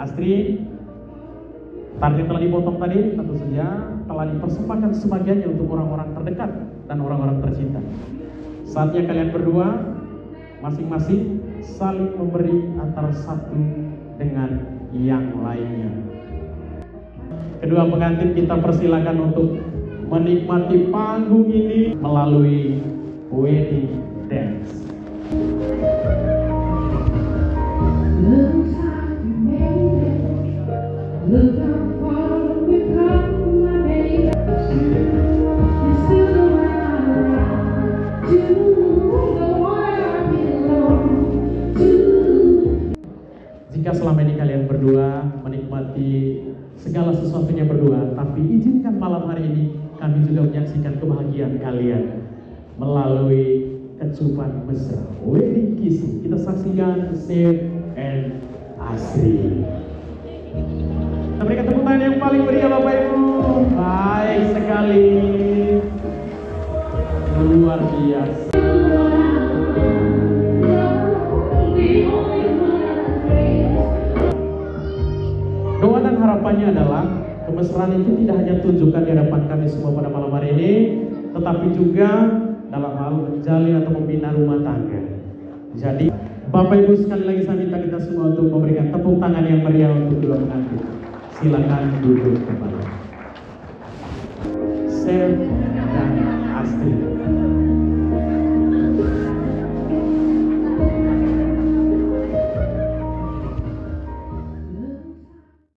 Astri. Target telah dipotong tadi tentu saja telah dipersembahkan sebagiannya untuk orang-orang terdekat dan orang-orang tercinta. Saatnya kalian berdua masing-masing saling memberi antara satu dengan yang lainnya. Kedua pengantin kita persilakan untuk menikmati panggung ini melalui wedding Jika selama ini kalian berdua menikmati segala sesuatunya berdua, tapi izinkan malam hari ini kami juga menyaksikan kebahagiaan kalian melalui kecupan mesra wedding kiss. Kita saksikan Save and Asri. Kita berikan tepuk tangan yang paling meriah Bapak Ibu. Baik sekali. Luar biasa. Doa dan harapannya adalah kemesraan itu tidak hanya tunjukkan di hadapan kami semua pada malam hari ini, tetapi juga dalam hal menjalin atau membina rumah tangga. Jadi, Bapak Ibu sekali lagi saya minta kita semua untuk memberikan tepuk tangan yang meriah untuk kedua pengantin silakan duduk kembali. Saya